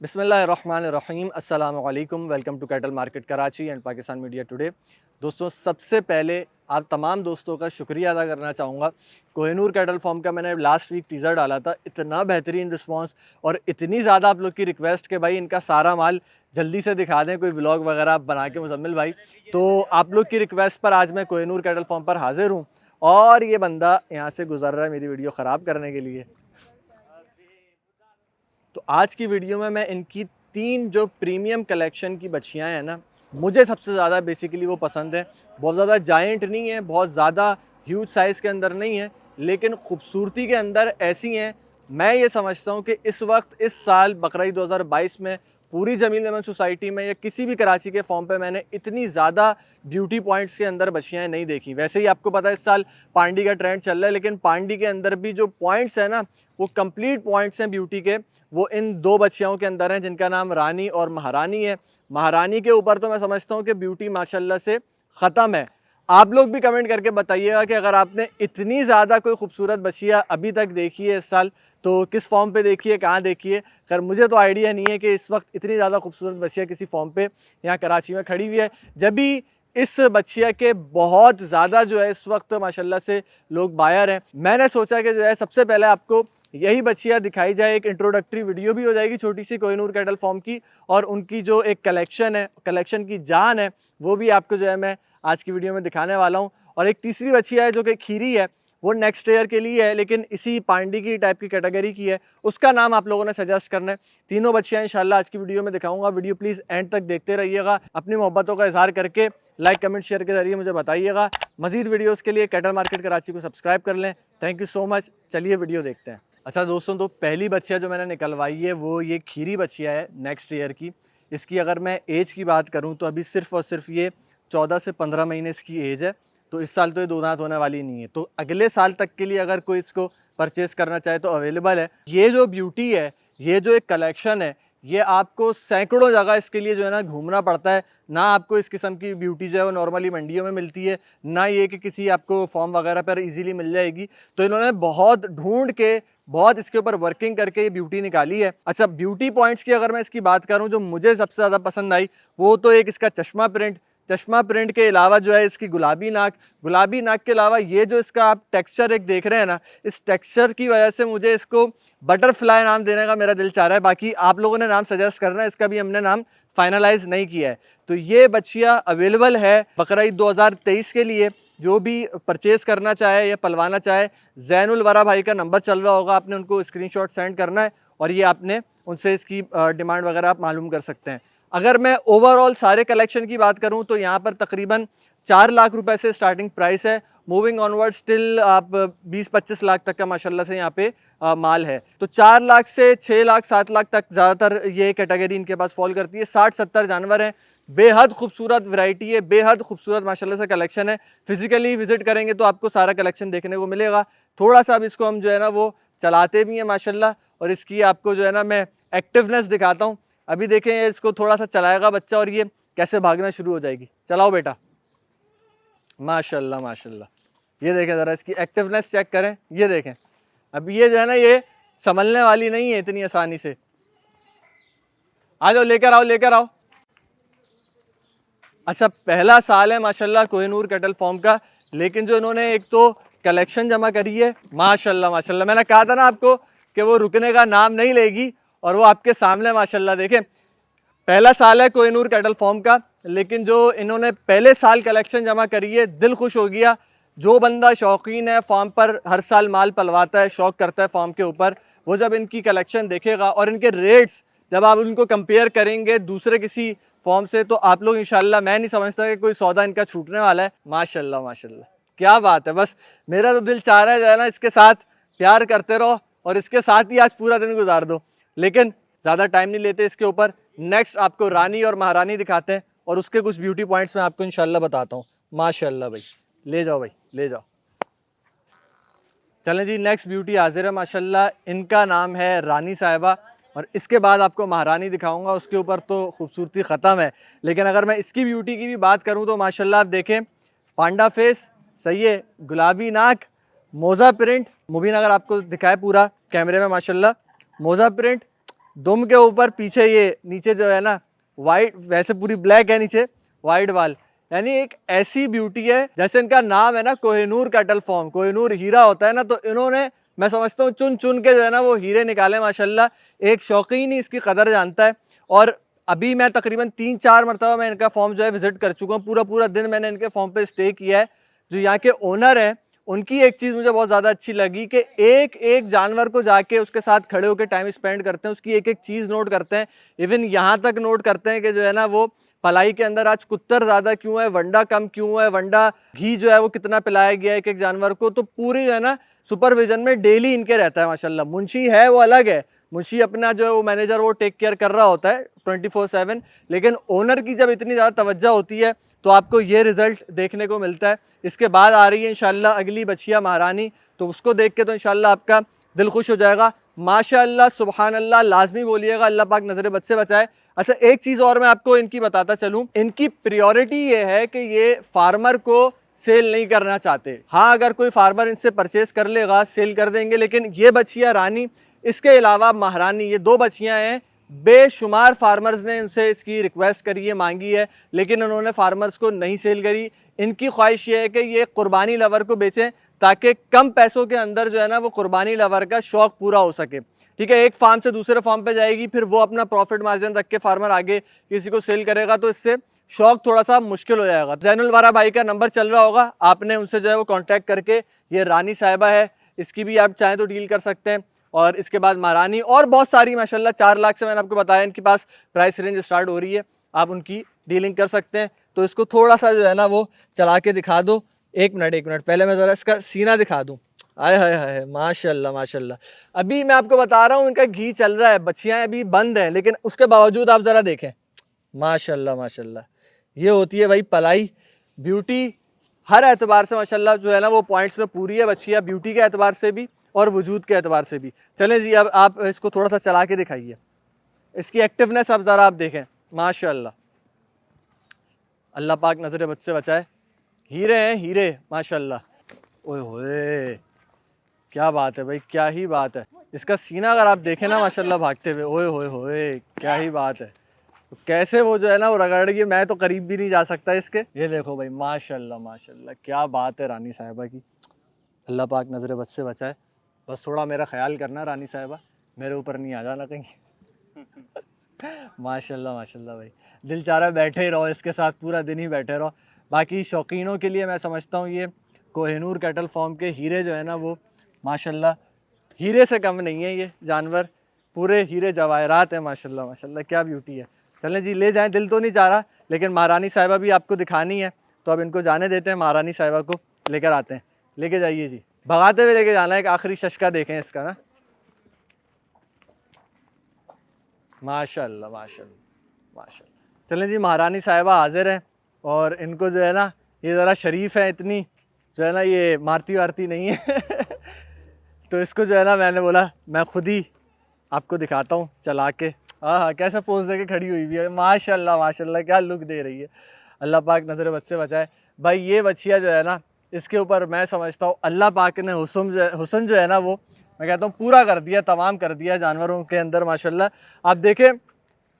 बिसमीम अल्लाम welcome to cattle market Karachi and Pakistan media today. दोस्तों, सबसे पहले आप तमाम दोस्तों का शुक्रिया अदा करना चाहूँगा। कोहनूर कैटल फॉर्म का मैंने लास्ट वीक टीज़र डाला था। इतना बेहतरीन रिस्पांस और इतनी ज़्यादा आप लोग की रिक्वेस्ट के भाई इनका सारा माल जल्दी से दिखा दें, कोई व्लॉग वगैरह आप बना के मुजम्मिल भाई। तो आप लोग की रिक्वेस्ट पर आज मैं कोहनूर कैटल फॉर्म पर हाजिर हूँ। और ये बंदा यहाँ से गुजर रहा है मेरी वीडियो ख़राब करने के लिए। आज की वीडियो में मैं इनकी तीन जो प्रीमियम कलेक्शन की बच्चियाँ हैं ना, मुझे सबसे ज़्यादा बेसिकली वो पसंद है। बहुत ज़्यादा जाइंट नहीं है, बहुत ज़्यादा ह्यूज साइज़ के अंदर नहीं है, लेकिन खूबसूरती के अंदर ऐसी हैं। मैं ये समझता हूँ कि इस वक्त, इस साल बकरीद 2022 में पूरी ज़मीन लेमन सोसाइटी में या किसी भी कराची के फॉर्म पे मैंने इतनी ज़्यादा ब्यूटी पॉइंट्स के अंदर बच्चियाँ नहीं देखी। वैसे ही आपको पता है इस साल पांडी का ट्रेंड चल रहा है, लेकिन पांडी के अंदर भी जो पॉइंट्स हैं ना, वो कंप्लीट पॉइंट्स हैं ब्यूटी के। वो इन दो बच्चियों के अंदर हैं जिनका नाम रानी और महारानी है। महारानी के ऊपर तो मैं समझता हूँ कि ब्यूटी माशाल्लाह से ख़त्म है। आप लोग भी कमेंट करके बताइएगा कि अगर आपने इतनी ज़्यादा कोई खूबसूरत बच्चियाँ अभी तक देखी है इस साल तो किस फॉर्म पे देखिए कहाँ देखिए खैर, मुझे तो आइडिया नहीं है कि इस वक्त इतनी ज़्यादा खूबसूरत बच्चियाँ किसी फॉर्म पे यहाँ कराची में खड़ी हुई है। जब भी इस बच्चिया के बहुत ज़्यादा जो है इस वक्त माशाल्लाह से लोग बायर हैं। मैंने सोचा कि जो है सबसे पहले आपको यही बच्चियाँ दिखाई जाए, एक इंट्रोडक्टरी वीडियो भी हो जाएगी छोटी सी कोहिनूर कैटल फॉर्म की, और उनकी जो एक कलेक्शन है कलेक्शन की जान है, वो भी आपको जो है मैं आज की वीडियो में दिखाने वाला हूँ। और एक तीसरी बच्चिया है जो कि खीरी है, वो नेक्स्ट ईयर के लिए है, लेकिन इसी पांडी की टाइप की कैटेगरी की है। उसका नाम आप लोगों ने सजेस्ट करना है। तीनों बच्चियाँ इंशाल्लाह आज की वीडियो में दिखाऊँगा। वीडियो प्लीज़ एंड तक देखते रहिएगा, अपनी मोहब्बतों का इजहार करके लाइक कमेंट शेयर के ज़रिए मुझे बताइएगा। मजीद वीडियोज़ के लिए कैटल मार्केट कराची को सब्सक्राइब कर लें। थैंक यू सो मच चलिए वीडियो देखते हैं। अच्छा दोस्तों तो पहली बच्चिया जो मैंने निकलवाई है, वो ये खीरी बच्चिया है नेक्स्ट ईयर की। इसकी अगर मैं एज की बात करूँ तो अभी सिर्फ़ और सिर्फ़ ये चौदह से पंद्रह महीने इसकी एज है तो इस साल तो ये दो दांत होने वाली नहीं है। तो अगले साल तक के लिए अगर कोई इसको परचेज़ करना चाहे तो अवेलेबल है। ये जो ब्यूटी है, ये जो एक कलेक्शन है, ये आपको सैकड़ों जगह इसके लिए जो है ना घूमना पड़ता है। ना आपको इस किस्म की ब्यूटी जो है, वो नॉर्मली मंडियों में मिलती है, ना ये कि किसी आपको फॉर्म वगैरह पर इजीली मिल जाएगी। तो इन्होंने बहुत ढूंढ के बहुत इसके ऊपर वर्किंग करके ये ब्यूटी निकाली है। अच्छा ब्यूटी पॉइंट्स की अगर मैं इसकी बात करूँ, जो मुझे सबसे ज़्यादा पसंद आई, वो तो एक इसका चश्मा प्रिंट चश्मा प्रिंट के अलावा जो है इसकी गुलाबी नाक। गुलाबी नाक के अलावा ये जो इसका आप टेक्सचर एक देख रहे हैं ना, इस टेक्सचर की वजह से मुझे इसको बटरफ्लाई नाम देने का मेरा दिल चाह रहा है। बाकी आप लोगों ने नाम सजेस्ट करना है, इसका भी हमने नाम फाइनलाइज नहीं किया है। तो ये बच्चिया अवेलेबल है बकरा दो के लिए। जो भी परचेज़ करना चाहे या पलवाना चाहे जैनुल भाई का नंबर चल रहा होगा आपने उनको स्क्रीनशॉट सेंड करना है और ये आपने उनसे इसकी डिमांड वगैरह आप मालूम कर सकते हैं। अगर मैं ओवरऑल सारे कलेक्शन की बात करूँ तो यहाँ पर तकरीबन चार लाख रुपए से स्टार्टिंग प्राइस है। मूविंग ऑनवर्ड स्टिल आप 20-25 लाख तक का माशाल्लाह से यहाँ पे आ, माल है। तो चार लाख से छः लाख सात लाख तक ज़्यादातर ये कैटेगरी इनके पास फॉल करती है। साठ सत्तर जानवर हैं बेहद खूबसूरत वैरायटी है, बेहद खूबसूरत, माशाल्लाह से कलेक्शन है। फिजिकली विज़िट करेंगे तो आपको सारा कलेक्शन देखने को मिलेगा। थोड़ा सा अब इसको हम जो है ना वो चलाते भी हैं, माशाल्लाह, और इसकी आपको जो है ना मैं एक्टिवनेस दिखाता हूँ। अभी देखें इसको थोड़ा सा चलाएगा बच्चा और ये कैसे भागना शुरू हो जाएगी। चलाओ बेटा। माशाल्लाह माशाल्लाह। ये देखें ज़रा इसकी एक्टिवनेस चेक करें। ये देखें। अब ये जो है ना ये संभलने वाली नहीं है इतनी आसानी से। आ जाओ, लेकर आओ लेकर आओ। अच्छा पहला साल है, माशाल्लाह, कोहिनूर कैटल फॉर्म का, लेकिन जो इन्होंने एक तो कलेक्शन जमा करी है, माशाल्लाह माशाल्लाह। मैंने कहा था ना आपको कि वो रुकने का नाम नहीं लेगी और वो आपके सामने, माशाल्लाह, देखें। पहला साल है कोहिनूर कैटल फॉर्म का, लेकिन जो इन्होंने पहले साल कलेक्शन जमा करी है, दिल खुश हो गया। जो बंदा शौकीन है, फॉर्म पर हर साल माल पलवाता है, शौक करता है फॉर्म के ऊपर, वो जब इनकी कलेक्शन देखेगा और इनके रेट्स, जब आप उनको कंपेयर करेंगे दूसरे किसी फॉर्म से तो आप लोग इंशाल्लाह, मैं नहीं समझता कि कोई सौदा इनका छूटने वाला है। माशाल्लाह माशाल्लाह। क्या बात है, बस मेरा तो दिल चाह रहा है जो है ना, इसके साथ प्यार करते रहो और इसके साथ ही आज पूरा दिन गुजार दो। लेकिन ज़्यादा टाइम नहीं लेते इसके ऊपर। नेक्स्ट आपको रानी और महारानी दिखाते हैं और उसके कुछ ब्यूटी पॉइंट्स मैं आपको इनशाला बताता हूँ। माशाल्लाह भाई। ले जाओ भाई, ले जाओ। चलें जी नेक्स्ट ब्यूटी हाजिर है, माशाल्लाह। इनका नाम है रानी साहिबा। और इसके बाद आपको महारानी दिखाऊँगा, उसके ऊपर तो खूबसूरती ख़त्म है। लेकिन अगर मैं इसकी ब्यूटी की भी बात करूँ तो माशाल्लाह आप देखें, पांडा फेस सही है, गुलाबी नाक, मोज़ा प्रिंट मुबीन अगर आपको दिखाए पूरा कैमरे में, माशाल्लाह, मोज़ा प्रिंट दुम के ऊपर पीछे ये, नीचे जो है ना वाइट वैसे पूरी ब्लैक है नीचे वाइट वाल यानी एक ऐसी ब्यूटी है, जैसे इनका नाम है ना, कोहिनूर कैटल फॉर्म कोहिनूर हीरा होता है ना तो इन्होंने मैं समझता हूँ चुन चुन के जो है ना वो हीरे निकाले, माशाल्लाह। एक शौकीन ही इसकी कदर जानता है। और अभी मैं तकरीबन तीन चार मरतबा मैं इनका फॉर्म जो है विज़िट कर चुका हूँ। पूरा पूरा दिन मैंने इनके फॉर्म पर स्टे किया है। जो यहाँ के ओनर हैं, उनकी एक चीज़ मुझे बहुत ज़्यादा अच्छी लगी कि एक एक जानवर को जाके उसके साथ खड़े होकर टाइम स्पेंड करते हैं, उसकी एक एक चीज़ नोट करते हैं। इवन यहाँ तक नोट करते हैं कि जो है ना वो पलाई के अंदर आज कुत्तर ज़्यादा क्यों है, वंडा कम क्यों है, वंडा घी जो है वो कितना पिलाया गया है एक एक जानवर को तो पूरी जो है ना सुपरविजन में डेली इनके रहता है, माशाल्लाह। मुंशी है वो अलग है। मुंशी अपना जो है वो मैनेजर वो टेक केयर कर रहा होता है ट्वेंटी फोर सेवन लेकिन ओनर की जब इतनी ज़्यादा तवज्जो होती है तो आपको ये रिज़ल्ट देखने को मिलता है। इसके बाद आ रही है इंशाल्लाह अगली बछिया महारानी तो उसको देख के तो इंशाल्लाह आपका दिल खुश हो जाएगा। माशा सुबहान अल्लाह लाजमी बोलिएगा, अल्लाह पाक नज़र बद से बचाए। अच्छा एक चीज़ और मैं आपको इनकी बताता चलूँ। इनकी प्रियोरिटी ये है कि ये फार्मर को सेल नहीं करना चाहते। हाँ अगर कोई फार्मर इनसे परचेज कर लेगा सेल कर देंगे, लेकिन ये बछिया रानी, इसके अलावा महारानी, ये दो बछियाँ हैं, बेशुमार फार्मर्स ने इनसे इसकी रिक्वेस्ट करी है, मांगी है, लेकिन उन्होंने फार्मर्स को नहीं सेल करी। इनकी ख्वाहिश ये है कि ये कुर्बानी लवर को बेचें, ताकि कम पैसों के अंदर जो है ना, वो कुर्बानी लवर का शौक पूरा हो सके। ठीक है, एक फार्म से दूसरे फार्म पे जाएगी, फिर वो अपना प्रॉफिट मार्जिन रख के फार्मर आगे किसी को सेल करेगा तो इससे शौक थोड़ा सा मुश्किल हो जाएगा। जैनुल वारा भाई का नंबर चल रहा होगा, आपने उनसे जो है वो कॉन्टैक्ट करके, ये रानी साहिबा है, इसकी भी आप चाहें तो डील कर सकते हैं, और इसके बाद महारानी और बहुत सारी, माशाल्लाह, चार लाख से मैंने आपको बताया, इनके पास प्राइस रेंज स्टार्ट हो रही है, आप उनकी डीलिंग कर सकते हैं। तो इसको थोड़ा सा जो है ना वो चला के दिखा दो, एक मिनट एक मिनट, पहले मैं ज़रा इसका सीना दिखा दूँ। आय हाय हाय माशाल्लाह माशाल्लाह। अभी मैं आपको बता रहा हूँ, इनका घी चल रहा है बच्चियाँ अभी बंद हैं, लेकिन उसके बावजूद आप ज़रा देखें। माशाल्लाह माशाल्लाह। ये होती है भाई पलाई, ब्यूटी, हर एतबार से माशाल्लाह जो है ना, वो पॉइंट्स में पूरी है बच्चियाँ ब्यूटी के एतबार से भी और वजूद के एतबार से भी। चलें जी, अब आप इसको थोड़ा सा चला के दिखाइए। इसकी एक्टिवनेस अब ज़रा आप देखें। माशा अल्लाह पाक नज़र बच से बचाए। हीरे हैं, हीरे, माशाल्लाह। ओए होए। क्या बात है भाई, क्या ही बात है। इसका सीना अगर आप देखें ना, माशाल्लाह भागते हुए, ओए होए होए क्या ही बात है। तो कैसे वो जो है ना, वो रगड़ गई मैं तो करीब भी नहीं जा सकता इसके। ये देखो भाई, माशाल्लाह माशाल्लाह, क्या बात है रानी साहिबा की। अल्लाह पाक नज़र बच से बचाए। बस थोड़ा मेरा ख्याल करना रानी साहिबा, मेरे ऊपर नहीं आ जाना कहीं। माशाल्लाह माशाल्लाह भाई। दिल चाह रहा है बैठे ही रहो, इसके साथ पूरा दिन ही बैठे रहो। बाकी शौकीनों के लिए मैं समझता हूँ, ये कोहनूर कैटल फॉर्म के हीरे जो है ना, वो माशाल्लाह। हीरे से कम नहीं है ये जानवर। पूरे हीरे जवाहरात हैं, माशाल्लाह माशाल्लाह, क्या ब्यूटी है। चलें जी, ले जाएँ, दिल तो नहीं चाह रहा, लेकिन महारानी साहिबा भी आपको दिखानी है तो अब इनको जाने देते हैं महारानी साहिबा को, लेकर आते हैं। लेके जाइए जी। भगाते हुए लेके जाना है, एक आखिरी शशका देखें इसका ना। माशाल्लाह माशाल्लाह माशाल्लाह। चलें जी, महारानी साहिबा हाजिर हैं, और इनको जो है ना, ये ज़रा शरीफ है इतनी, जो है ना, ये मारती वारती नहीं है। तो इसको जो है ना मैंने बोला, मैं खुद ही आपको दिखाता हूँ, चला के। हाँ हाँ कैसा पोज दे के खड़ी हुई भी है। माशाल्लाह माशाल्लाह, क्या लुक दे रही है। अल्लाह पाक नज़र बच्चे बचाए। भाई, ये बच्चिया जो है ना, इसके ऊपर मैं समझता हूँ, अल्लाह पाक ने हुसन जो हुसन जो है ना वो, मैं कहता हूँ, पूरा कर दिया, तमाम कर दिया जानवरों के अंदर, माशाल्लाह। आप देखें,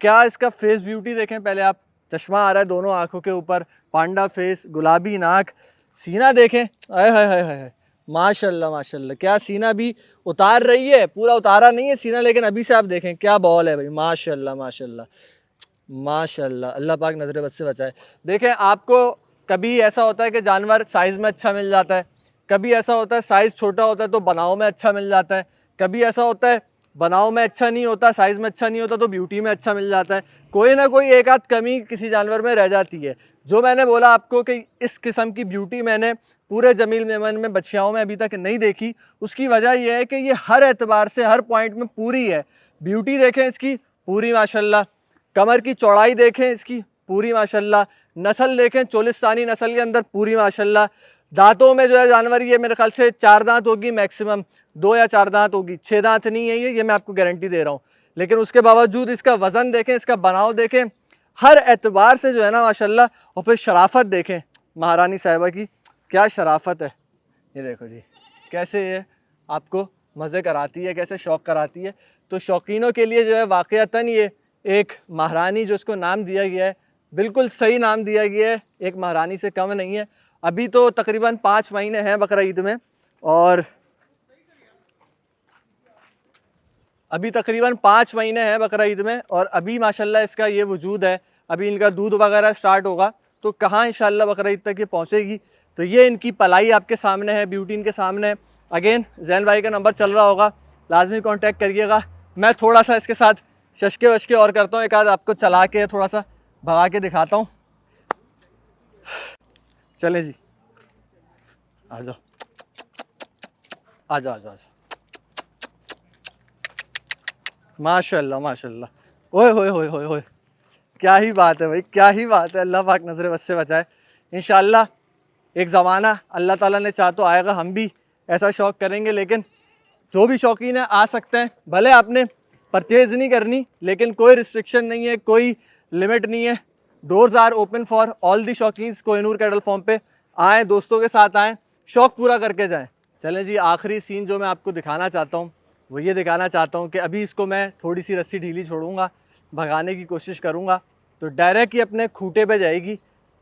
क्या इसका फेस ब्यूटी देखें पहले आप। चश्मा आ रहा है दोनों आँखों के ऊपर, पांडा फेस गुलाबी नाक। सीना देखें। आए हाय हाय हाय। माशाल्लाह माशाल्लाह। क्या सीना भी उतार रही है? पूरा उतारा नहीं है सीना, लेकिन अभी से आप देखें, क्या बॉल है भाई। माशाल्लाह माशाल्लाह। माशाल्लाह, अल्लाह पाक नज़र बद से बचाए। देखें, आपको कभी ऐसा होता है कि जानवर साइज़ में अच्छा मिल जाता है? कभी ऐसा होता है साइज़ छोटा होता है तो बनाव में अच्छा मिल जाता है? कभी ऐसा होता है बनाव में अच्छा नहीं होता साइज़ में अच्छा नहीं होता तो ब्यूटी में अच्छा मिल जाता है? कोई ना कोई एक आध कमी किसी जानवर में रह जाती है। जो मैंने बोला आपको कि इस किस्म की ब्यूटी मैंने पूरे जमील मेमन में बच्चियाओं में अभी तक नहीं देखी। उसकी वजह यह है कि ये हर एतबार से, हर पॉइंट में पूरी है। ब्यूटी देखें इसकी, पूरी माशाल्लाह। कमर की चौड़ाई देखें इसकी, पूरी माशाल्लाह। नस्ल देखें, चोलिस्तानी नस्ल के अंदर पूरी माशाल्लाह। दांतों में जो है जानवर, ये मेरे ख्याल से चार दांत होगी मैक्सिमम दो या चार दांत होगी। छः दांत नहीं है ये ये मैं आपको गारंटी दे रहा हूँ। लेकिन उसके बावजूद इसका वज़न देखें, इसका बनाव देखें। हर एतबार से जो है ना, माशाल्लाह, और फिर शराफत देखें। महारानी साहिबा की क्या शराफत है? ये देखो जी, कैसे ये आपको मज़े कराती है, कैसे शौक़ कराती है? तो शौकीनों के लिए जो है वाक़ता ये एक महारानी जो इसको नाम दिया गया है, बिल्कुल सही नाम दिया गया है, एक महारानी से कम नहीं है। अभी तो तकरीबन पाँच महीने हैं बकरा में और अभी तकरीबन पाँच महीने हैं बकरा में और अभी माशाल्लाह इसका ये वजूद है, अभी इनका दूध वगैरह स्टार्ट होगा तो कहाँ इन बकरा तक ये पहुँचेगी? तो ये इनकी पलाई आपके सामने है ब्यूटी इनके सामने है। अगेन जैन भाई का नंबर चल रहा होगा। लाजमी कांटेक्ट करिएगा। मैं थोड़ा सा इसके साथ शशके वशके और करता हूँ। एक आध आपको चला के थोड़ा सा भगा के दिखाता हूँ। चले जी। आ जाओ। आ जाओ आ जाओ माशाल्लाह माशाल्लाह। ओए होए होए होए होए क्या ही बात है भाई, क्या ही बात है। अल्लाह पाक नज़र बस से बचाए। इन एक ज़माना अल्लाह ताला ने चाह तो आएगा, हम भी ऐसा शौक़ करेंगे, लेकिन जो भी शौकीन है, आ सकते हैं। भले आपने परचेज़ नहीं करनी, लेकिन कोई रिस्ट्रिक्शन नहीं है, कोई लिमिट नहीं है। Doors are open for all the शौकीन कोहनूर कैडल फॉर्म पे आएँ, दोस्तों के साथ आएँ, शौक़ पूरा करके जाएँ। चलें जी, आखिरी सीन जो मैं आपको दिखाना चाहता हूँ, वो ये दिखाना चाहता हूँ कि अभी इसको मैं थोड़ी सी रस्सी ढीली छोड़ूँगा, भगाने की कोशिश करूँगा तो डायरेक्ट ही अपने खूटे पे जाएगी।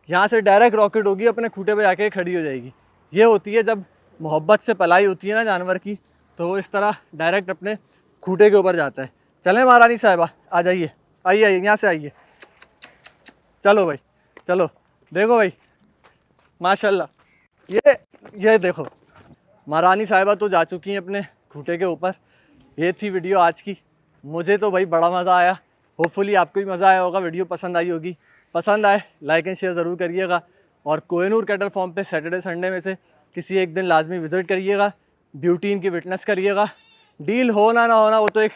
यहाँ से डायरेक्ट रॉकेट होगी, अपने खूटे पे जाके खड़ी हो जाएगी। ये होती है जब मोहब्बत से पलाई होती है ना जानवर की तो वो इस तरह डायरेक्ट अपने खूटे के ऊपर जाता है। चलें महारानी साहबा, आ जाइए। आइए आइए, यहाँ से आइए। चलो भाई, चलो। देखो भाई, माशाल्लाह। ये ये देखो, महारानी साहिबा तो जा चुकी हैं अपने खूटे के ऊपर। ये थी वीडियो आज की। मुझे तो भाई बड़ा मज़ा आया। होपफुली आपको भी मज़ा आया होगा, वीडियो पसंद आई होगी। पसंद आए लाइक एंड शेयर ज़रूर करिएगा। और कोहनूर कैटल फॉर्म पे सैटरडे संडे में से किसी एक दिन लाजमी विज़िट करिएगा। ब्यूटी इनकी विटनेस करिएगा। डील हो ना ना होना वो तो एक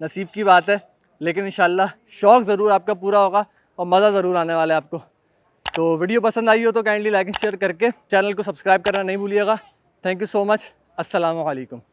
नसीब की बात है। लेकिन इन शौक़ ज़रूर आपका पूरा होगा और मज़ा ज़रूर आने वाला है आपको। तो वीडियो पसंद आई हो तो काइंडली लाइक एंड शेयर करके चैनल को सब्सक्राइब करना नहीं भूलिएगा। थैंक यू सो मच असलकम